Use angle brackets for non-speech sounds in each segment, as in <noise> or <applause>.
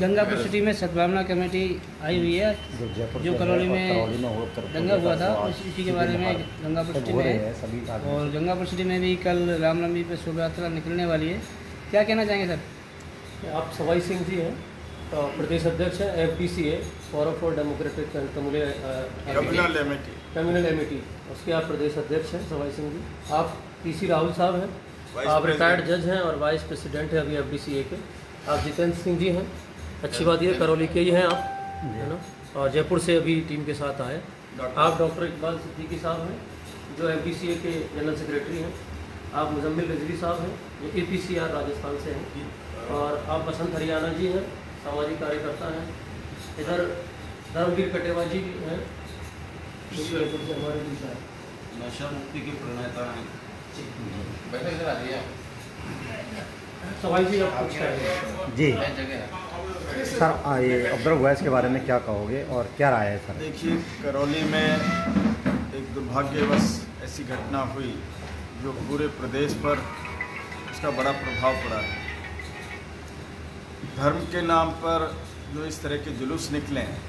Gangapur city में सद्भावना committee आई हुई है जो जयपुर जो करौली में करौली में हो उत्तर दंगा हुआ था उस- इसी के बारे में गंगापुर सिटी में है। और गंगापुर सिटी में भी कल रामनवमी पे शोभा यात्रा निकलने वाली है। क्या कहना चाहेंगे सर? आप सवाई सिंह जी हैं तो प्रदेश अध्यक्ष हैं F D C A forum for democratic communal amity amity उसके आप प्रदेश अध्यक्ष हैं सवाई सिंह जी। आप पी सी राहुल साहब हैं आप रिटायर्ड जज हैं और वाइस प्रेसिडेंट हैं अभी एफ़ के। आप जितेंद्र सिंह जी हैं। अच्छी बात ये करौली के ही हैं आप है ना? और जयपुर से अभी टीम के साथ आए। आप डॉक्टर इकबाल सिद्दीकी साहब हैं जो एफ़ के जनरल सेक्रेटरी हैं। आप मुजम्मिल गजरी साहब हैं जो A P C R Rajasthan से हैं। और आप बसंत हरियाणा जी हैं सामाजिक कार्यकर्ता हैं। इधर धर्मवीर कटेवा जी हैं। नशा मुक्ति के प्रणेता हैं। जी सर ये अब्दुल गैस के बारे में क्या कहोगे और क्या राय है सर? देखिए करौली में एक दुर्भाग्यवश ऐसी घटना हुई जो पूरे प्रदेश पर उसका बड़ा प्रभाव पड़ा। है धर्म के नाम पर जो इस तरह के जुलूस निकले हैं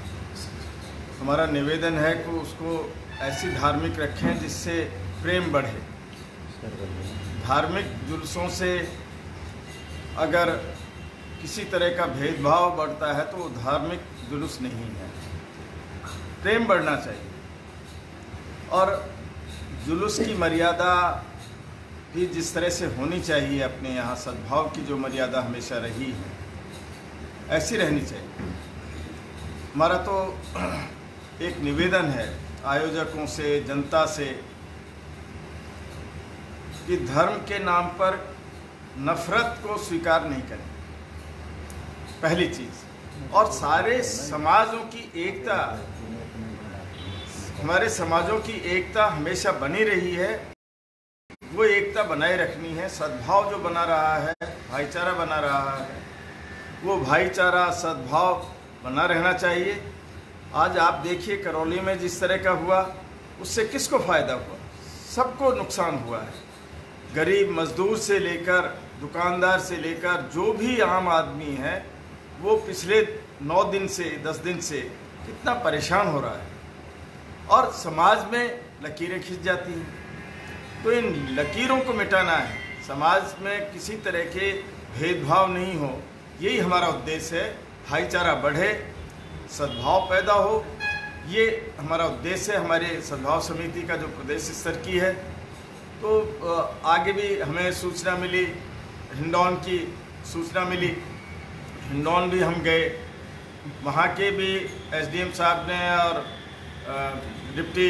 हमारा निवेदन है कि उसको ऐसी धार्मिक रखें जिससे प्रेम बढ़े। धार्मिक जुलूसों से अगर किसी तरह का भेदभाव बढ़ता है तो वो धार्मिक जुलूस नहीं है। प्रेम बढ़ना चाहिए। और जुलूस की मर्यादा भी जिस तरह से होनी चाहिए अपने यहाँ, सद्भाव की जो मर्यादा हमेशा रही है, ऐसी रहनी चाहिए। हमारा तो <clears throat> एक निवेदन है आयोजकों से, जनता से कि धर्म के नाम पर नफरत को स्वीकार नहीं करें। पहली चीज़। और सारे समाजों की एकता, हमारे समाजों की एकता हमेशा बनी रही है। वो एकता बनाए रखनी है। सद्भाव जो बना रहा है, भाईचारा बना रहा है, वो भाईचारा, सद्भाव बना रहना चाहिए। आज आप देखिए करौली में जिस तरह का हुआ, उससे किसको फ़ायदा हुआ? सबको नुकसान हुआ है। गरीब मजदूर से लेकर, दुकानदार से लेकर, जो भी आम आदमी है, वो पिछले नौ दिन से, दस दिन से कितना परेशान हो रहा है। और समाज में लकीरें खिंच जाती हैं। तो इन लकीरों को मिटाना है। समाज में किसी तरह के भेदभाव नहीं हो। यही हमारा उद्देश्य है। भाईचारा बढ़े, सद्भाव पैदा हो। ये हमारा उद्देश्य है। हमारे सद्भाव समिति का जो प्रदेश स्तर की है तो आगे भी हमें सूचना मिली, हिंडौन की सूचना मिली। हिंडौन भी हम गए। वहाँ के भी एसडीएम साहब ने और डिप्टी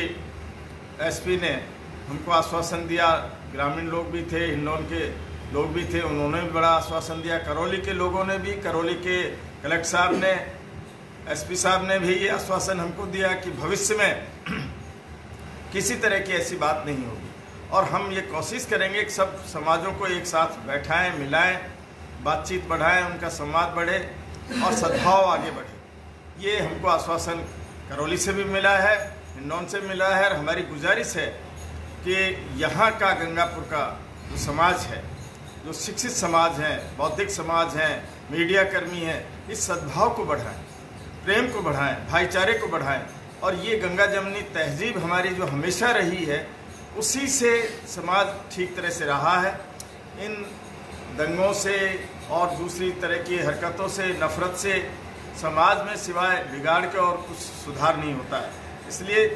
एसपी ने हमको आश्वासन दिया। ग्रामीण लोग भी थे, हिंडौन के लोग भी थे, उन्होंने भी बड़ा आश्वासन दिया। करौली के लोगों ने भी, करौली के कलेक्टर साहब ने, एसपी साहब ने भी ये आश्वासन हमको दिया कि भविष्य में <clears throat> किसी तरह की ऐसी बात नहीं होगी। और हम ये कोशिश करेंगे कि सब समाजों को एक साथ बैठाएँ, मिलाएँ, बातचीत बढ़ाएँ, उनका संवाद बढ़े और सद्भाव आगे बढ़े। ये हमको आश्वासन करौली से भी मिला है, हिंडौन से मिला है और हमारी गुजारिश है कि यहाँ का गंगापुर का जो समाज है, जो शिक्षित समाज हैं, बौद्धिक समाज हैं, मीडिया कर्मी हैं, इस सद्भाव को बढ़ाएँ, प्रेम को बढ़ाएँ, भाईचारे को बढ़ाएँ। और ये गंगा जमनी तहजीब हमारी जो हमेशा रही है उसी से समाज ठीक तरह से रहा है। इन दंगों से और दूसरी तरह की हरकतों से, नफरत से समाज में सिवाय बिगाड़ के और कुछ सुधार नहीं होता है। इसलिए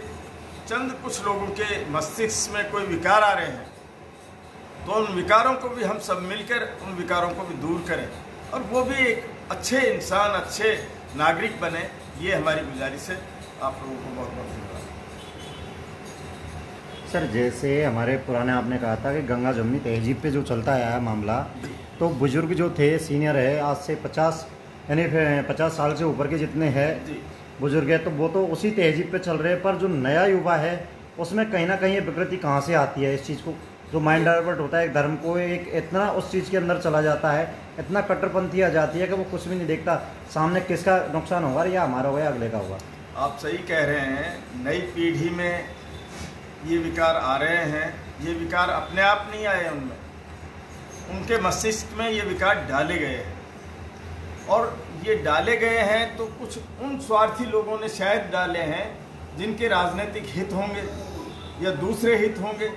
चंद कुछ लोगों के मस्तिष्क में कोई विकार आ रहे हैं तो उन विकारों को भी हम सब मिलकर, उन विकारों को भी दूर करें और वो भी एक अच्छे इंसान, अच्छे नागरिक बने, ये हमारी गुजारिश है। आप लोगों को बहुत बहुत सर जैसे हमारे पुराने आपने कहा था कि गंगा जमुनी तहजीब पे जो चलता आया मामला तो बुज़ुर्ग जो थे सीनियर है आज से पचास यानी पचास साल से ऊपर के जितने हैं बुज़ुर्ग है तो वो तो उसी तहजीब पे चल रहे हैं पर जो नया युवा है उसमें कहीं ना कहीं ये विकृति कहाँ से आती है इस चीज़ को? जो माइंड डाइवर्ट होता है एक धर्म को एक इतना उस चीज़ के अंदर चला जाता है इतना कट्टरपंथी आ जाती है कि वो कुछ भी नहीं देखता सामने किसका नुकसान होगा या हमारा होगा या अगले का होगा? आप सही कह रहे हैं नई पीढ़ी में ये विकार आ रहे हैं, ये विकार अपने आप नहीं आए उनमें। उनके मस्तिष्क में ये विकार डाले गए हैं। और ये डाले गए हैं तो कुछ उन स्वार्थी लोगों ने शायद डाले हैं, जिनके राजनीतिक हित होंगे या दूसरे हित होंगे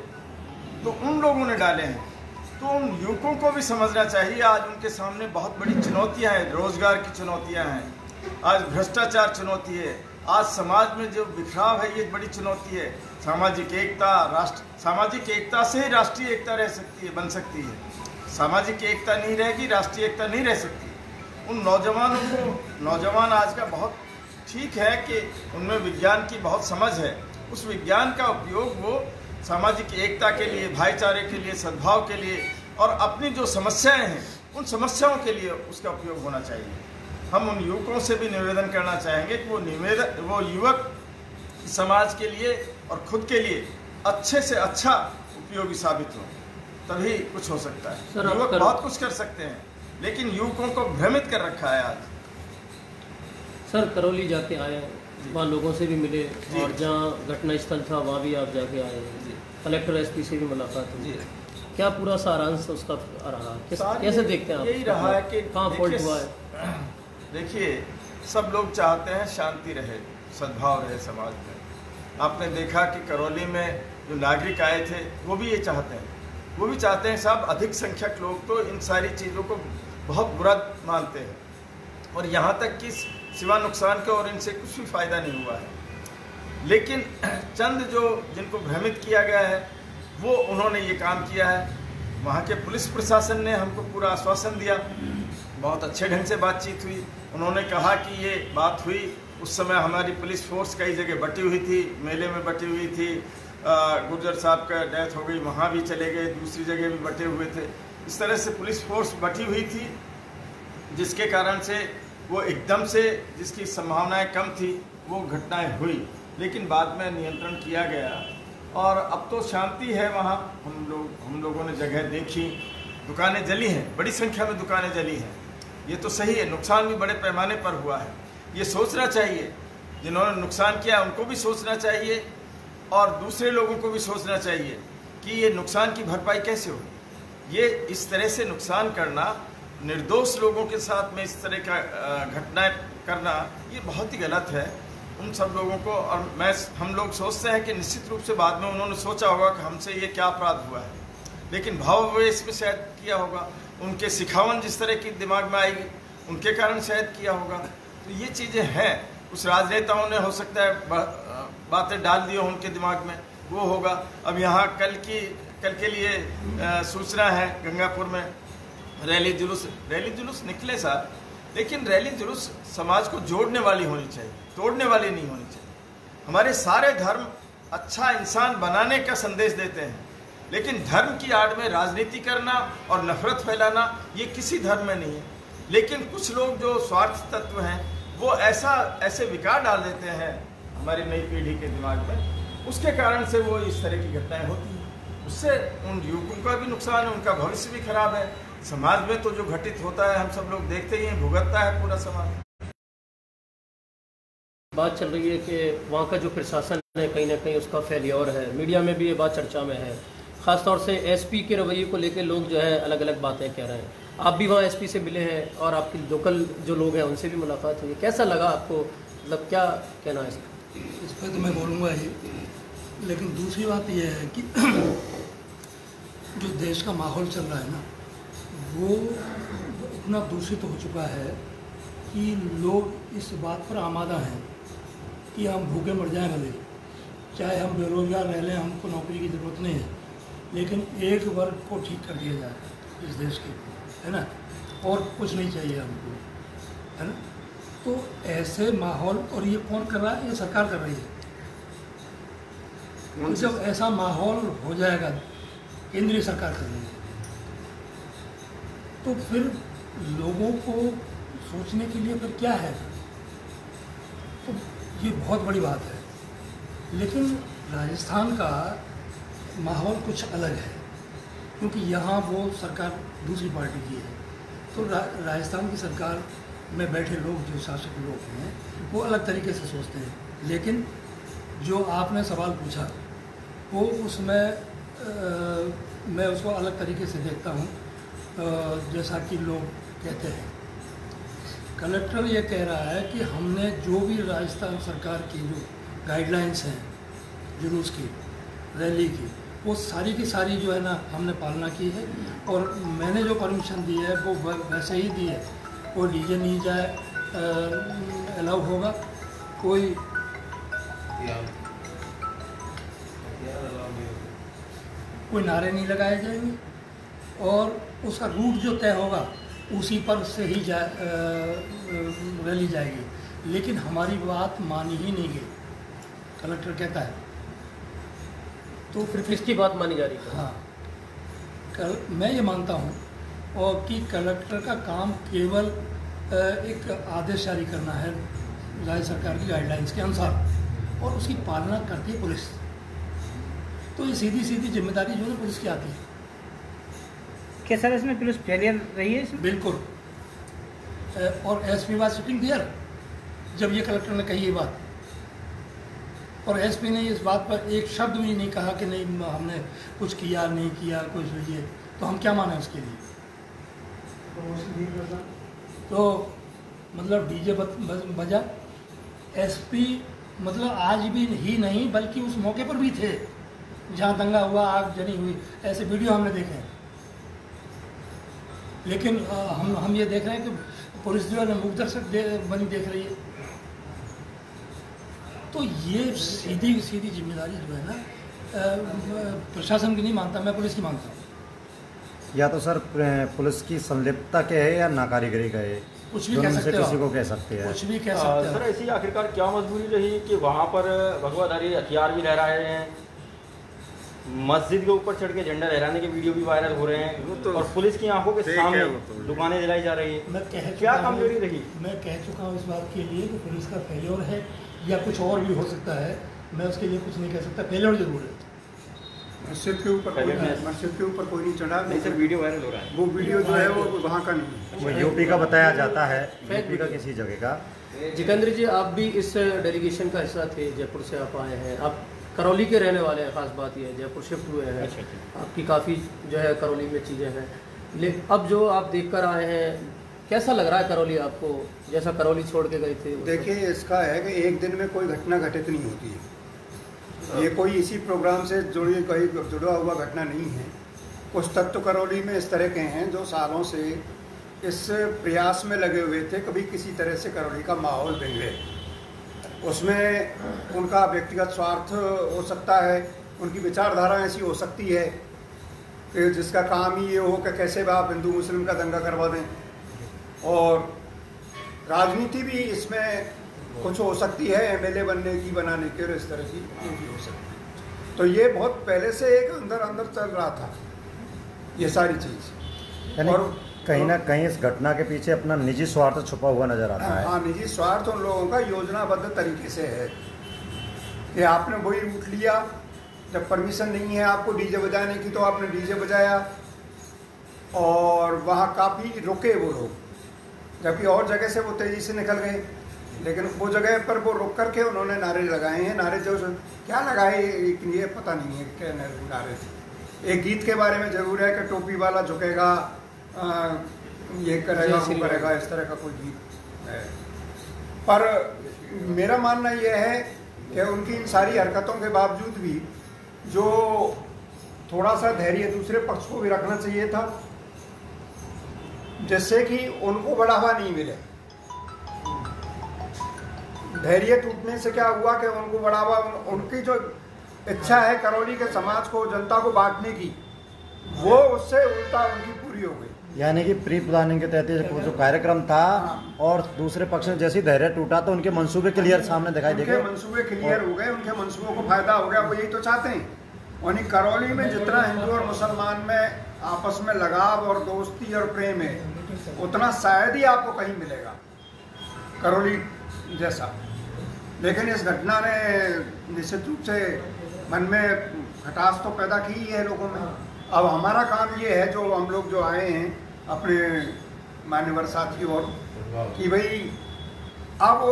तो उन लोगों ने डाले हैं। तो उन युवकों को भी समझना चाहिए, आज उनके सामने बहुत बड़ी चुनौतियाँ हैं, रोज़गार की चुनौतियाँ हैं। आज भ्रष्टाचार चुनौती है, आज समाज में जो बिखराव है, ये बड़ी चुनौती है। सामाजिक एकता, राष्ट्र, सामाजिक एकता से ही राष्ट्रीय एकता रह सकती है, बन सकती है। सामाजिक एकता नहीं रहेगी, राष्ट्रीय एकता नहीं रह सकती। उन नौजवानों को, नौजवान आज का बहुत ठीक है कि उनमें विज्ञान की बहुत समझ है। उस विज्ञान का उपयोग वो सामाजिक एकता के लिए, भाईचारे के लिए, सद्भाव के लिए और अपनी जो समस्याएँ हैं, उन समस्याओं के लिए उसका उपयोग होना चाहिए। हम उन युवकों से भी निवेदन करना चाहेंगे कि वो निवेदन वो युवक समाज के लिए और खुद के लिए अच्छे से अच्छा उपयोगी साबित हो तभी कुछ हो सकता है। युवक बहुत कुछ कर सकते हैं लेकिन युवकों को भ्रमित कर रखा है आज। सर करौली जाके आए हैं वहाँ लोगों से भी मिले और जहाँ घटना स्थल था वहाँ भी आप जाके आए। हैं कलेक्टर एसपी से भी मुलाकात हुई। क्या पूरा सारांश उसका रहा किस, कैसे देखते हैं आप? यही रहा है कि कहाँ फॉल्ट हुआ है? <clears throat> देखिए सब लोग चाहते हैं शांति रहे सद्भाव रहे समाज में। आपने देखा कि करौली में जो नागरिक आए थे, वो भी ये चाहते हैं। वो भी चाहते हैं साहब अधिक संख्यक लोग तो इन सारी चीज़ों को बहुत बुरा मानते हैं। और यहाँ तक कि सिवा नुकसान के और इनसे कुछ भी फ़ायदा नहीं हुआ है। लेकिन <clears throat> चंद जो जिनको भ्रमित किया गया है, वो उन्होंने ये काम किया है। वहाँ के पुलिस प्रशासन ने हमको पूरा आश्वासन दिया। बहुत अच्छे ढंग से बातचीत हुई। उन्होंने कहा कि ये बात हुई उस समय हमारी पुलिस फोर्स कई जगह बटी हुई थी, मेले में बटी हुई थी गुर्जर साहब का डेथ हो गई, वहाँ भी चले गए, दूसरी जगह भी बटे हुए थे। इस तरह से पुलिस फोर्स बटी हुई थी, जिसके कारण से वो एकदम से जिसकी संभावनाएँ कम थी, वो घटनाएँ हुई। लेकिन बाद में नियंत्रण किया गया। और अब तो शांति है वहाँ। हम लोग, हम लोगों ने जगह देखी। दुकानें जली हैं, बड़ी संख्या में दुकानें जली हैं। ये तो सही है, नुकसान भी बड़े पैमाने पर हुआ है। ये सोचना चाहिए। जिन्होंने नुकसान किया, उनको भी सोचना चाहिए और दूसरे लोगों को भी सोचना चाहिए कि ये नुकसान की भरपाई कैसे हो ये इस तरह से नुकसान करना, निर्दोष लोगों के साथ में इस तरह का घटनाएँ करना, ये बहुत ही गलत है। उन सब लोगों को और मैं, हम लोग सोचते हैं कि निश्चित रूप से बाद में उन्होंने सोचा होगा कि हमसे ये क्या अपराध हुआ है। लेकिन भावावेश में शायद किया होगा। उनके सिखावन जिस तरह की दिमाग में आएगी, उनके कारण शायद किया होगा। तो ये चीज़ें हैं। उस राजनेताओं ने, हो सकता है, ब- बातें डाल दी हो उनके दिमाग में, वो होगा। अब यहाँ कल की, कल के लिए सूचना है गंगापुर में, रैली जुलूस। रैली जुलूस निकले सार लेकिन रैली जुलूस समाज को जोड़ने वाली होनी चाहिए, तोड़ने वाली नहीं होनी चाहिए। हमारे सारे धर्म अच्छा इंसान बनाने का संदेश देते हैं, लेकिन धर्म की आड़ में राजनीति करना और नफरत फैलाना, ये किसी धर्म में नहीं है। लेकिन कुछ लोग जो स्वार्थ तत्व हैं, वो ऐसा, ऐसे विकार डाल देते हैं हमारी नई पीढ़ी के दिमाग में। उसके कारण से वो इस तरह की घटनाएँ होती हैं। उससे उन युवकों का भी नुकसान है, उनका भविष्य भी खराब है। समाज में तो जो घटित होता है, हम सब लोग देखते ही हैं, भुगतता है पूरा समाज। बात चल रही है कि वहाँ का जो प्रशासन है, कहीं ना कहीं उसका फेलियर है। मीडिया में भी ये बात चर्चा में है। खासतौर से एसपी के रवैये को लेकर लोग जो है अलग अलग बातें कह रहे हैं। आप भी वहाँ एसपी से मिले हैं और आपकी लोकल जो लोग हैं, उनसे भी मुलाकात हुई। कैसा लगा आपको? मतलब क्या कहना है इसका? इस पर तो मैं बोलूँगा ही। लेकिन दूसरी बात यह है कि जो देश का माहौल चल रहा है ना, वो इतना दूषित हो चुका है कि लोग इस बात पर आमादा हैं कि हम भूखे मर जाएँ भले। चाहे हम बेरोजगार रह लें, हमको नौकरी की ज़रूरत नहीं है। लेकिन एक वर्ग को ठीक कर दिया जाए इस देश के है ना? और कुछ नहीं चाहिए हमको है ना? तो ऐसे माहौल और ये कौन कर रहा है? ये सरकार कर रही है। तो जब ऐसा माहौल हो जाएगा केंद्रीय सरकार कर रही है तो फिर लोगों को सोचने के लिए फिर क्या है? तो ये बहुत बड़ी बात है। लेकिन राजस्थान का माहौल कुछ अलग है क्योंकि यहाँ वो सरकार दूसरी पार्टी की है। तो रा, राजस्थान की सरकार में बैठे लोग जो शासक लोग हैं वो अलग तरीके से सोचते हैं। लेकिन जो आपने सवाल पूछा वो उसमें अ, मैं उसको अलग तरीके से देखता हूँ। जैसा कि लोग कहते हैं। कलेक्टर ये कह रहा है कि हमने जो भी राजस्थान सरकार की जो गाइडलाइंस हैं जुलूस की रैली की वो सारी की सारी जो है ना हमने पालना की है और मैंने जो परमिशन दी है, वो वैसे ही दी है। वो डीजे नहीं जाए अलाउ होगा। कोई कोई नारे नहीं लगाए जाएँगे और उसका रूट जो तय होगा, उसी पर से ही जा रैली जाएगी। लेकिन हमारी बात मानी ही नहीं गई। कलेक्टर कहता है तो फिर किसकी बात मानी जा रही है? हाँ। कल मैं ये मानता हूँ और कि कलेक्टर का काम केवल एक आदेश जारी करना है राज्य सरकार की गाइडलाइंस के अनुसार और उसकी पालना करती है पुलिस। तो ये सीधी सीधी ज़िम्मेदारी जो है पुलिस की आती है। क्या सर इसमें पुलिस फेलियर रही है इसमें? बिल्कुल। और S P was sitting there जब ये कलेक्टर ने कही ये बात। और एसपी ने इस बात पर एक शब्द भी नहीं कहा कि नहीं हमने कुछ किया नहीं किया कुछ ये तो हम क्या माने उसके लिए? तो मतलब डीजे बजा एसपी मतलब आज भी ही नहीं बल्कि उस मौके पर भी थे। जहाँ दंगा हुआ आग जली हुई ऐसे वीडियो हमने देखे हैं। लेकिन अ, हम हम ये देख रहे हैं कि पुलिस जो है ना मुख दर्शक बनी देख रही है। तो ये सीधी सीधी ज़िम्मेदारी जो है ना प्रशासन की नहीं मानता मैं पुलिस की मानता हूँ। या तो सर पुलिस की संलिप्तता के है या नाकारीगरी का है? कुछ भी कह सकते हो किसी को कह सकते हैं। कुछ भी कह सकते हैं सर ऐसी आखिरकार क्या मजबूरी रही कि वहाँ पर भगवाधारी हथियार भी लहराए हैं? मस्जिद के ऊपर चढ़ के झंडा लहराने के वीडियो भी वायरल हो रहे हैं तो और पुलिस की आँखों के सामने तो। दुकानें जलाई जा रही है। मैं कह क्या कमज़ोरी रही? मैं कह चुका हूँ इस बात के लिए कि पुलिस का फेल्योर है या कुछ और भी हो सकता है। मैं उसके लिए कुछ नहीं कह सकता। फेल्योर ज़रूर है। मस्जिद के ऊपर कोई नहीं मस्जिद के ऊपर कोई नहीं चढ़ा। नहीं सर वीडियो वायरल हो रहा है। वो वीडियो जो है वो वहाँ का नहीं है। वो यूपी का बताया जाता है। यूपी का किसी जगह का। जितेंद्र जी आप भी इस डेलीगेशन का हिस्सा थे जयपुर से आप आए हैं। आप करौली के रहने वाले हैं खास बात यह है जयपुर शिफ्ट हुए हैं। आपकी काफ़ी जो है करौली में चीज़ें हैं। लेकिन अब जो आप देख कर आए हैं कैसा लग रहा है करौली आपको जैसा करौली छोड़ के गए थे? देखिए इसका है कि एक दिन में कोई घटना घटित नहीं होती है। ये कोई इसी प्रोग्राम से जुड़ी कोई जुड़ा हुआ घटना नहीं है। कुछ तत्व करौली में इस तरह के हैं जो सालों से इस प्रयास में लगे हुए थे कभी किसी तरह से करौली का माहौल बिगड़े। उसमें उनका व्यक्तिगत स्वार्थ हो सकता है उनकी विचारधारा ऐसी हो सकती है कि जिसका काम ही ये हो कि कैसे भी आप हिंदू मुस्लिम का दंगा करवा दें। और राजनीति भी इसमें कुछ हो सकती है एमएलए बनने की बनाने की और इस तरह की भी हो सकती है। तो ये बहुत पहले से एक अंदर अंदर चल रहा था ये सारी चीज़। और कहीं ना कहीं इस घटना के पीछे अपना निजी स्वार्थ छुपा हुआ नज़र आता है। हाँ निजी स्वार्थ उन लोगों का योजनाबद्ध तरीके से है। कि आपने वही रूट लिया, जब परमिशन नहीं है आपको डीजे बजाने की तो आपने डीजे बजाया और वहाँ काफ़ी रुके वो लोग। जबकि और जगह से वो तेज़ी से निकल गए। लेकिन वो जगह पर वो रुक करके उन्होंने नारे लगाए हैं। नारे जो क्या लगाए ये पता नहीं है क्या नारे थे एक गीत के बारे में ज़रूर है कि टोपी वाला झुकेगा ये करेगा वो करेगा इस तरह का कोई गीत है। पर मेरा मानना यह है कि उनकी इन सारी हरकतों के बावजूद भी जो थोड़ा सा धैर्य दूसरे पक्ष को भी रखना चाहिए था जिससे कि उनको बढ़ावा नहीं मिले। धैर्य टूटने से क्या हुआ कि उनको बढ़ावा उन, उनकी जो इच्छा है करौली के समाज को जनता को बांटने की वो उससे उल्टा उनकी पूरी हो गई। यानी कि प्री प्लानिंग के तहत जो कार्यक्रम था और दूसरे पक्ष में जैसे धैर्य टूटा तो उनके मंसूबे क्लियर सामने दिखाई दे उनके गए मंसूबे क्लियर हो गए उनके मंसूबों को फ़ायदा हो गया वो यही तो चाहते हैं। यानी करौली में जितना हिंदू और मुसलमान में आपस में लगाव और दोस्ती और प्रेम है उतना शायद ही आपको कहीं मिलेगा करौली जैसा। लेकिन इस घटना ने निश्चित रूप से मन में खटास तो पैदा की ही है लोगों में। अब हमारा काम ये है जो हम लोग जो आए हैं अपने मान्यवर साथी और कि भाई अब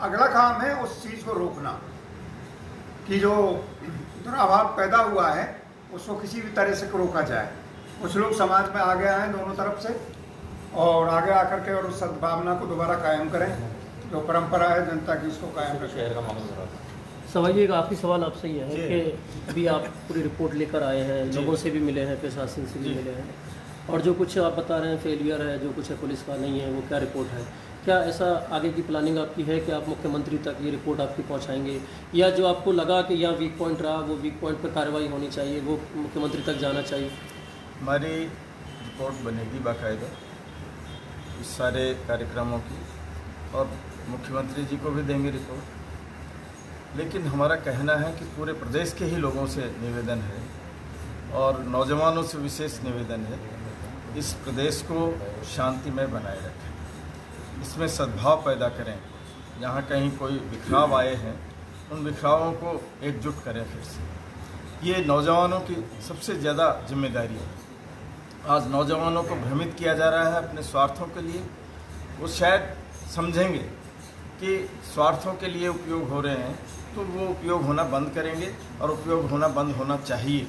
अगला काम है उस चीज़ को रोकना कि जो इतना अभाव पैदा हुआ है उसको किसी भी तरह से रोका जाए। कुछ लोग समाज में आगे आए दोनों तरफ़ से और आगे आकर के और उस सद्भावना को दोबारा कायम करें जो परंपरा है जनता की उसको कायम रखें। एक आखिरी सवाल आपसे ये है कि अभी आप पूरी रिपोर्ट लेकर आए हैं लोगों से भी मिले हैं प्रशासन से भी मिले हैं। और जो कुछ आप बता रहे हैं फेलियर है जो कुछ है पुलिस का नहीं है वो क्या रिपोर्ट है? क्या ऐसा आगे की प्लानिंग आपकी है कि आप मुख्यमंत्री तक ये रिपोर्ट आपकी पहुंचाएँगे? या जो आपको लगा कि यहाँ वीक पॉइंट रहा वो वीक पॉइंट पर कार्रवाई होनी चाहिए वो मुख्यमंत्री तक जाना चाहिए? हमारी रिपोर्ट बनेगी बाकायदा इस सारे कार्यक्रमों की। और मुख्यमंत्री जी को भी देंगे रिपोर्ट लेकिन हमारा कहना है कि पूरे प्रदेश के ही लोगों से निवेदन है और नौजवानों से विशेष निवेदन है, इस प्रदेश को शांतिमय बनाए रखें। इसमें सद्भाव पैदा करें। जहाँ कहीं कोई बिखराव आए हैं, उन बिखरावों को एकजुट करें फिर से। ये नौजवानों की सबसे ज़्यादा ज़िम्मेदारी है। आज नौजवानों को भ्रमित किया जा रहा है अपने स्वार्थों के लिए। वो शायद समझेंगे कि स्वार्थों के लिए उपयोग हो रहे हैं तो वो उपयोग होना बंद करेंगे और उपयोग होना बंद होना चाहिए।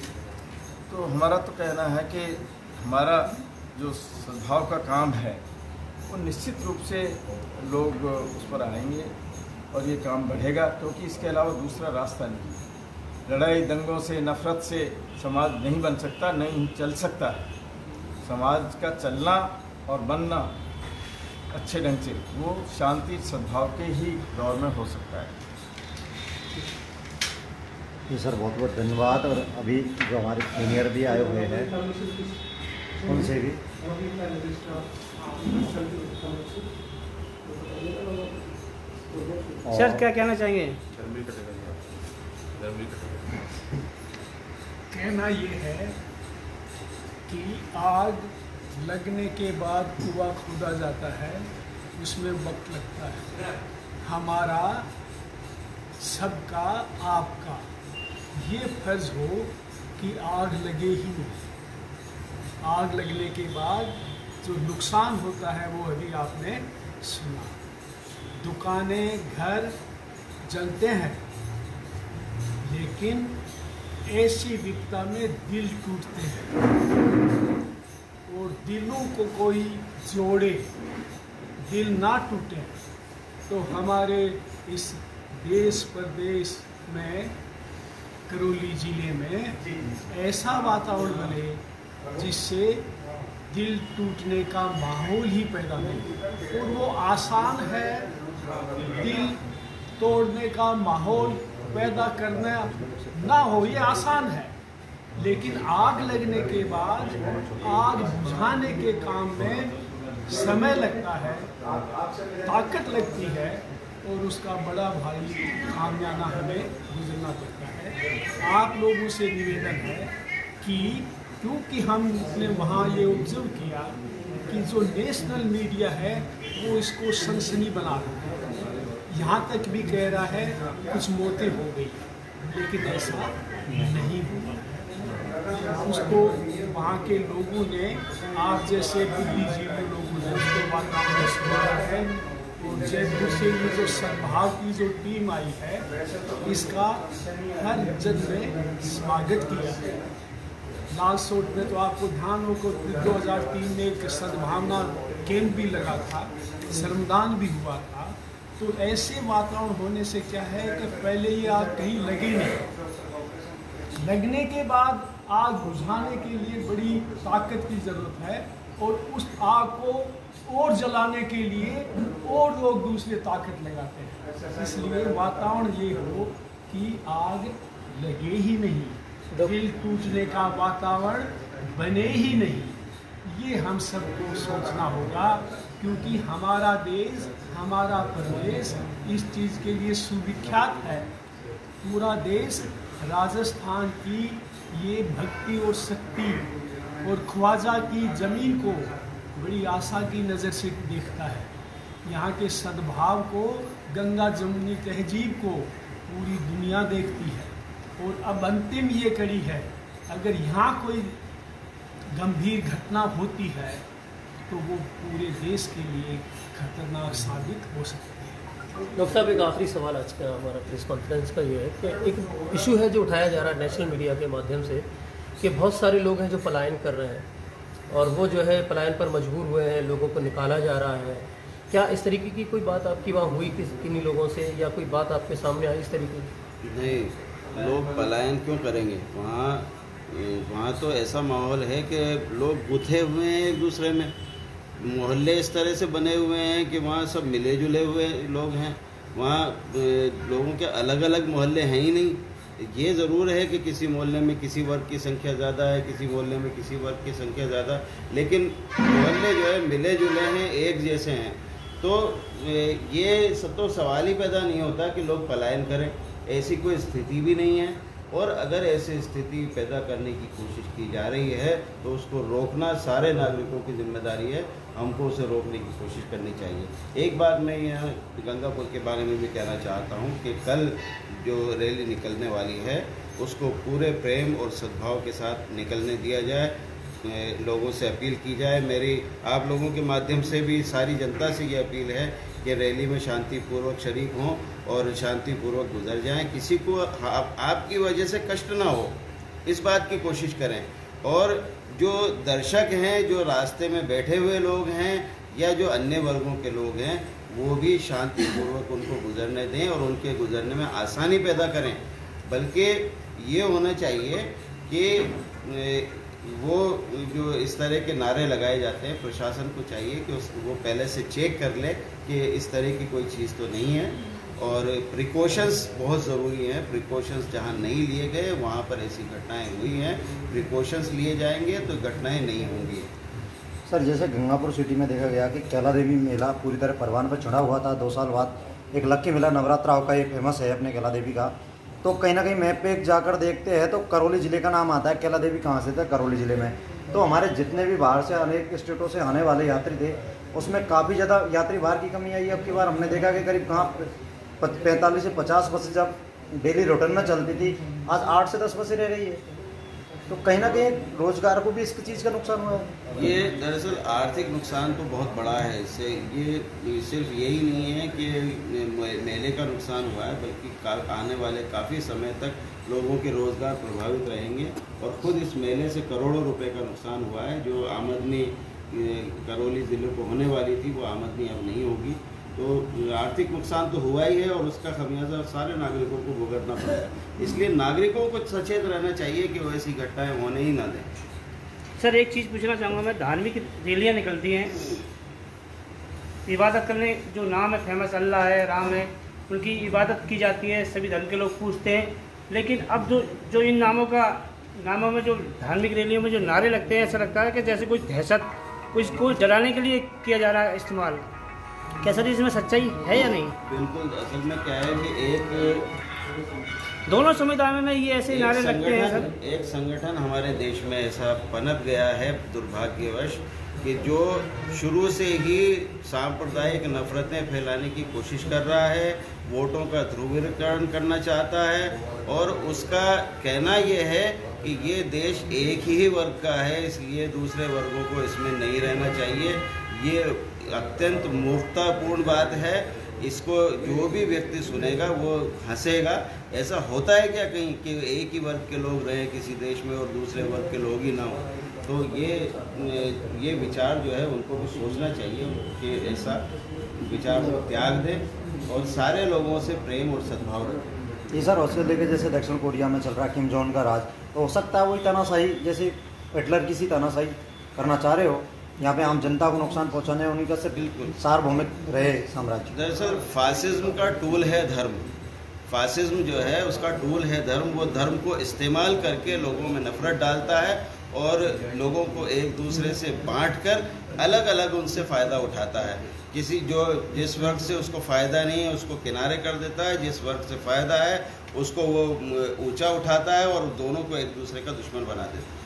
तो हमारा तो कहना है कि हमारा जो सद्भाव का काम है, वो निश्चित रूप से लोग उस पर आएँगे और ये काम बढ़ेगा, क्योंकि इसके अलावा दूसरा रास्ता नहीं है। लड़ाई दंगों से, नफरत से समाज नहीं बन सकता, नहीं चल सकता। समाज का चलना और बनना अच्छे ढंग से, वो शांति, सद्भाव के ही दौर में हो सकता है। जी सर बहुत बहुत धन्यवाद। और अभी जो हमारे सीनियर भी आए हुए हैं उनसे भी। सर क्या कहना चाहेंगे? कहना ये है कि आग लगने के बाद कुआ खोदा जाता है उसमें वक्त लगता है। हमारा सबका आपका। ये फ़र्ज़ हो कि आग लगे ही नहीं आग लगने के बाद जो नुकसान होता है वो अभी आपने सुना। दुकानें, घर जलते हैं, लेकिन ऐसी विपदा में दिल टूटते हैं। और दिलों को कोई जोड़े, दिल ना टूटे तो हमारे इस देश प्रदेश में करौली ज़िले में ऐसा वातावरण बने जिससे दिल टूटने का माहौल ही पैदा नहीं और वो आसान है दिल तोड़ने का माहौल पैदा करना ना हो ये आसान है। लेकिन आग लगने के बाद आग बुझाने के काम में समय लगता है ताकत लगती है। और उसका बड़ा भारी खामियाना हमें गुजरना पड़ता है। आप लोगों से निवेदन है कि क्योंकि हमने वहाँ ये ऑब्ज़र्व किया कि जो नेशनल मीडिया है, वो इसको सनसनी बना रहा है। यहाँ तक भी कह रहा है, कुछ मौतें हो गई, लेकिन ऐसा नहीं हुआ। उसको वहाँ के लोगों ने, आप जैसे बुद्धिजीवी लोगों ने, उसको वातावरण है जयपुर से ये जो सद्भाव की जो टीम आई है, इसका हर जन ने स्वागत किया है। लाल सोट में तो आपको ध्यान हो को 2003 में एक सद्भावना कैंप भी लगा था, श्रमदान भी हुआ था। तो ऐसे वातावरण होने से क्या है कि पहले ये आग कहीं लगे नहीं। लगने के बाद आग बुझाने के लिए बड़ी ताकत की ज़रूरत है और उस आग को और जलाने के लिए और लोग दूसरे ताकत लगाते हैं। इसलिए वातावरण ये हो कि आग लगे ही नहीं, दिल टूटने का वातावरण बने ही नहीं। ये हम सबको सोचना होगा, क्योंकि हमारा देश, हमारा प्रदेश इस चीज़ के लिए सुविख्यात है। पूरा देश राजस्थान की ये भक्ति और शक्ति और ख्वाजा की ज़मीन को बड़ी आशा की नज़र से देखता है। यहाँ के सद्भाव को गंगा जमुनी तहजीब को पूरी दुनिया देखती है। और अब अंतिम ये कड़ी है, अगर यहाँ कोई गंभीर घटना होती है तो वो पूरे देश के लिए खतरनाक साबित हो सकती है। डॉक्टर साहब, एक आखिरी सवाल आज का हमारा प्रेस कॉन्फ्रेंस का ये है कि एक इशू है जो उठाया जा रहा है नेशनल मीडिया के माध्यम से, कि बहुत सारे लोग हैं जो पलायन कर रहे हैं। और वो जो है पलायन पर मजबूर हुए हैं, लोगों को निकाला जा रहा है। क्या इस तरीके की कोई बात आपकी वहाँ हुई किस किन्हीं लोगों से, या कोई बात आपके सामने आई इस तरीके की? नहीं, लोग पलायन क्यों करेंगे? वहाँ वहाँ तो ऐसा माहौल है कि लोग गुथे हुए हैं एक दूसरे में। मोहल्ले इस तरह से बने हुए हैं कि वहाँ सब मिले जुले हुए लोग हैं। वहाँ लोगों के अलग अलग मोहल्ले हैं ही नहीं। ये ज़रूर है कि किसी मोहल्ले में किसी वर्ग की संख्या ज़्यादा है, किसी मोहल्ले में किसी वर्ग की संख्या ज़्यादा, लेकिन मोहल्ले जो है, मिले जुले हैं, एक जैसे हैं। तो ये सब तो सवाल ही पैदा नहीं होता कि लोग पलायन करें, ऐसी कोई स्थिति भी नहीं है। और अगर ऐसी स्थिति पैदा करने की कोशिश की जा रही है तो उसको रोकना सारे नागरिकों की ज़िम्मेदारी है। हमको उसे रोकने की कोशिश करनी चाहिए। एक बात मैं यहाँ गंगापुर के बारे में भी कहना चाहता हूँ कि कल जो रैली निकलने वाली है, उसको पूरे प्रेम और सद्भाव के साथ निकलने दिया जाए। लोगों से अपील की जाए। मेरी, आप लोगों के माध्यम से भी सारी जनता से ये अपील है कि रैली में शांतिपूर्वक शरीक हों। और शांतिपूर्वक गुजर जाएँ। किसी को आप, आपकी वजह से कष्ट ना हो इस बात की कोशिश करें। और जो दर्शक हैं जो रास्ते में बैठे हुए लोग हैं या जो अन्य वर्गों के लोग हैं वो भी शांतिपूर्वक उनको गुजरने दें और उनके गुजरने में आसानी पैदा करें। बल्कि ये होना चाहिए कि वो जो इस तरह के नारे लगाए जाते हैं प्रशासन को चाहिए कि उस वो पहले से चेक कर ले कि इस तरह की कोई चीज़ तो नहीं है। और प्रिकॉशंस बहुत ज़रूरी हैं। प्रिकॉशंस जहाँ नहीं लिए गए, वहाँ पर ऐसी घटनाएँ हुई हैं। प्रिकॉशंस लिए जाएँगे तो घटनाएँ नहीं होंगी। सर, जैसे गंगापुर सिटी में देखा गया कि कैला देवी मेला पूरी तरह परवान पर चढ़ा हुआ था। दो साल बाद एक लक्की मेला नवरात्राओं का ये फ़ेमस है अपने कैला देवी का। तो कहीं ना कहीं मैप पे जाकर देखते हैं तो करौली ज़िले का नाम आता है। कैला देवी कहाँ से था करौली ज़िले में। तो हमारे जितने भी बाहर से अनेक स्टेटों से आने वाले यात्री थे, उसमें काफ़ी ज़्यादा यात्री बाहर की कमी आई। है अब की बार हमने देखा कि करीब कहाँ पैंतालीस से पचास बसें जब डेली रिटर्न में चलती थी, आज आठ से दस बसें रह गई है। तो कहीं ना कहीं रोज़गार को भी इस चीज़ का नुकसान हुआ है। ये दरअसल आर्थिक नुकसान तो बहुत बड़ा है, इससे ये सिर्फ़ यही नहीं है कि मेले का नुकसान हुआ है, बल्कि आने वाले काफ़ी समय तक लोगों के रोज़गार प्रभावित रहेंगे और ख़ुद इस मेले से करोड़ों रुपए का नुकसान हुआ है, जो आमदनी करौली ज़िले को होने वाली थी, वो आमदनी अब नहीं होगी। तो आर्थिक नुकसान तो हुआ ही है और उसका खमियाजा सारे नागरिकों को भुगतना पड़ेगा इसलिए नागरिकों को सचेत रहना चाहिए कि वो ऐसी घटनाएँ होने ही ना दें। सर, एक चीज़ पूछना चाहूँगा मैं। धार्मिक रैलियाँ निकलती हैं। इबादत करने, जो नाम है फ़ेमस अल्लाह है, राम है, उनकी इबादत की जाती है, सभी धर्म के लोग पूछते हैं। लेकिन अब जो जो इन नामों का, नामों में जो धार्मिक रैलियों में जो नारे लगते हैं, ऐसा लगता है कि जैसे कोई दहशत कुछ को डराने के लिए किया जा रहा है इस्तेमाल। क्या सर इसमें सच्चाई है या नहीं? बिल्कुल असल में क्या है कि एक दोनों समुदायों में ये ऐसे नारे लगते हैं सर। एक संगठन हमारे देश में ऐसा पनप गया है दुर्भाग्यवश कि जो शुरू से ही सांप्रदायिक नफरतें फैलाने की कोशिश कर रहा है वोटों का ध्रुवीकरण करना चाहता है और उसका कहना ये है कि ये देश एक ही वर्ग का है इसलिए दूसरे वर्गों को इसमें नहीं रहना चाहिए। ये अत्यंत मूर्खतापूर्ण बात है। इसको जो भी व्यक्ति सुनेगा, वो हंसेगा। ऐसा होता है क्या कहीं कि एक ही वर्ग के लोग रहे किसी देश में और दूसरे वर्ग के लोग ही ना हो? तो ये ये विचार जो है, उनको भी सोचना चाहिए कि ऐसा विचार को त्याग दें और सारे लोगों से प्रेम और सद्भाव रखें। ये सर ऑस्ट्रेलिया के जैसे दक्षिण कोरिया में चल रहा किम जोन का राज तो हो सकता है वही तानाशाही जैसे हिटलर किसी तानाशाही करना चाह रहे हो? यहाँ पे आम जनता को नुकसान पहुँचाने उन्हीं का सिर्फ़ बिल्कुल। सार्वभौमिक रहे साम्राज्य। दरअसल फासिज्म का टूल है धर्म। फासिज्म जो है उसका टूल है धर्म। वो धर्म को इस्तेमाल करके लोगों में नफरत डालता है और लोगों को एक दूसरे से बांट कर अलग अलग उनसे फ़ायदा उठाता है। किसी जो जिस वर्ग से उसको फ़ायदा नहीं है उसको किनारे कर देता है। जिस वर्ग से फ़ायदा है उसको वो ऊँचा उठाता है और दोनों को एक दूसरे का दुश्मन बना देता है।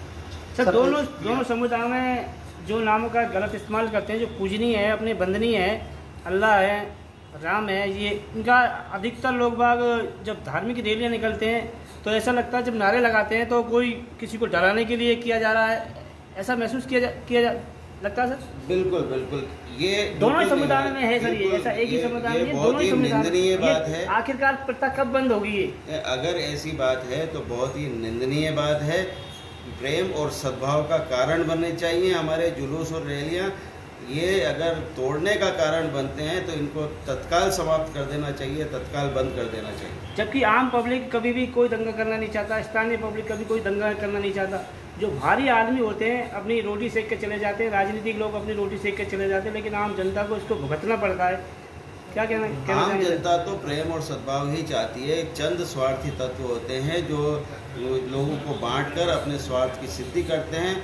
सर, दोनों दोनों समुदायों में जो नामों का गलत इस्तेमाल करते हैं जो पूजनीय है अपने बंदनीय है अल्लाह है राम है ये इनका अधिकतर लोग बाग जब धार्मिक रैलियाँ निकलते हैं तो ऐसा लगता है जब नारे लगाते हैं तो कोई किसी को डराने के लिए किया जा रहा है ऐसा महसूस किया जा किया जा लगता है सर? बिल्कुल बिल्कुल। ये दोनों समुदाय में है सर ये ऐसा एक ही समुदाय में दोनों ही निंदनीय बात है। आखिरकार प्रथा कब बंद होगी ये? अगर ऐसी बात है तो बहुत ही निंदनीय बात है। प्रेम और सद्भाव का कारण बनने चाहिए हमारे जुलूस और रैलियाँ। ये अगर तोड़ने का कारण बनते हैं तो इनको तत्काल समाप्त कर देना चाहिए, तत्काल बंद कर देना चाहिए। जबकि आम पब्लिक कभी भी कोई दंगा करना नहीं चाहता, स्थानीय पब्लिक कभी कोई दंगा करना नहीं चाहता। जो भारी आदमी होते हैं, अपनी रोटी सेक के चले जाते हैं, राजनीतिक लोग अपनी रोटी सेक के चले जाते हैं, लेकिन आम जनता को इसको भुगतना पड़ता है। क्या कहना कहना आम जनता तो प्रेम और सद्भाव ही चाहती है। चंद स्वार्थी तत्व होते हैं जो लोगों को बांटकर अपने स्वार्थ की सिद्धि करते हैं।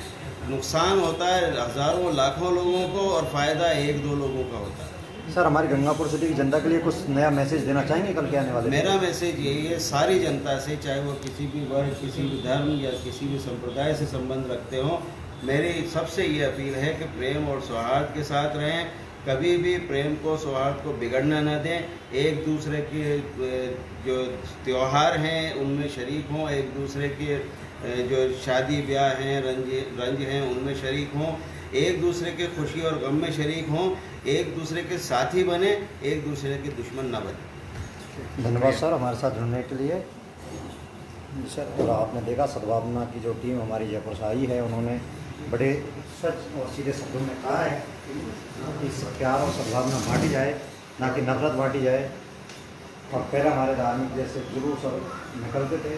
नुकसान होता है हज़ारों लाखों लोगों को और फ़ायदा एक दो लोगों का होता है। सर हमारी गंगापुर सिटी की जनता के लिए कुछ नया मैसेज देना चाहेंगे कल के आने वाले मेरा मैसेज यही है सारी जनता से चाहे वो किसी भी वर्ग किसी भी धर्म या किसी भी संप्रदाय से संबंध रखते हों मेरी सबसे ये अपील है कि प्रेम और सौहार्द के साथ रहें। कभी भी प्रेम को, सौहार्द को बिगड़ना न दें। एक दूसरे के जो त्यौहार हैं, उनमें शरीक हों। एक दूसरे के जो शादी ब्याह हैं, रंज रंज हैं, उनमें शरीक हों। एक दूसरे के खुशी और गम में शरीक हों। एक दूसरे के साथी बने। एक दूसरे के दुश्मन न बने। धन्यवाद सर हमारे साथ जुड़ने के लिए। सर और आपने देखा सद्भावना की जो टीम हमारी जयपुर से आई है, उन्होंने बड़े सच और सीधे शब्दों में कहा है। इस प्यार और सद्भावना बांटी जाए, ना कि नफरत बांटी जाए। और पहले हमारे धार्मिक जैसे गुरु सब निकलते थे,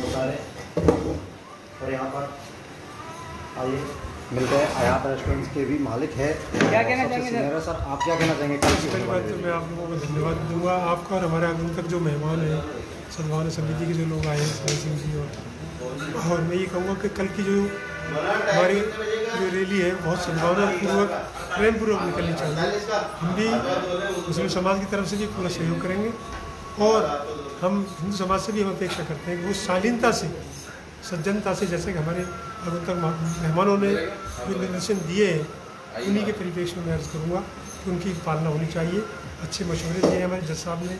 वो सारे। और यहाँ पर आइए। मिलते हैं आयात रेस्टोरेंट के भी मालिक है। क्या कहना चाहेंगे सर? सर आप क्या कहना चाहेंगे? कल की पहली बात तो मैं आप लोगों को धन्यवाद दूँगा। आपका और हमारे आगमन तक जो मेहमान हैं सद्भावना समिति के जो लोग आए हैं सिंह जी और और मैं ये कहूँगा कि कल की जो हमारी जो रैली है बहुत सद्भावनापूर्वक प्रेमपूर्वक निकलनी चाहिए। हम भी मुस्लिम समाज की तरफ़ से भी पूरा सहयोग करेंगे और हम हिंदू समाज से भी हम अपेक्षा करते हैं कि वो शालीनता से सज्जनता से जैसे कि हमारे तक मेहमानों ने जो निर्देशन दिए हैं, उन्हीं के परिप्रेक्ष्य में मैं अर्ज़ करूँगा कि उनकी पालना होनी चाहिए। अच्छे मशवरे दिए हैं हमारे जज साहब ने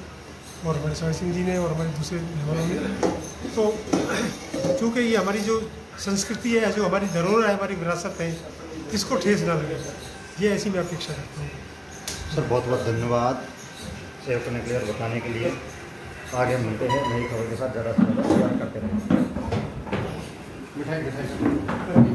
और हमारे साई सिंह जी ने और हमारे दूसरे मेहमानों ने। तो <clears throat> चूँकि ये हमारी जो संस्कृति है जो हमारी धरोहर है, हमारी विरासत है, इसको ठेस ना लगे। ये ऐसी मैं अपेक्षा करता हूँ। सर, बहुत बहुत धन्यवाद सेव करने के लिए और बताने के लिए। आगे मिलते हैं, नई खबर के साथ ज़्यादा करते रहें। 不太不太行